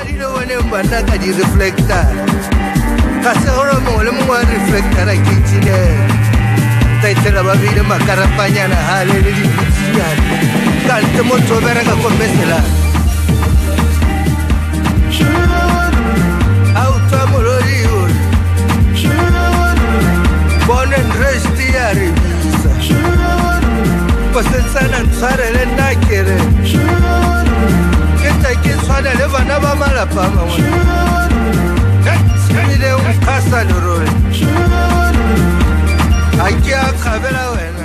tsadile boneng banna ka di-reflectara ga se gore mongwe le mongwe wa reflectara ke tsinele taitela ba beile makarapanyana gale le dibitsinyana kante motho o bereka ko meselana a utlwa molodi ore bonen resti ya re bisa ko sentsana ntshwarele nna kere le bana ba malapa a mangwe eh, ebile o nkgasa lerole ga ke a kgabela wena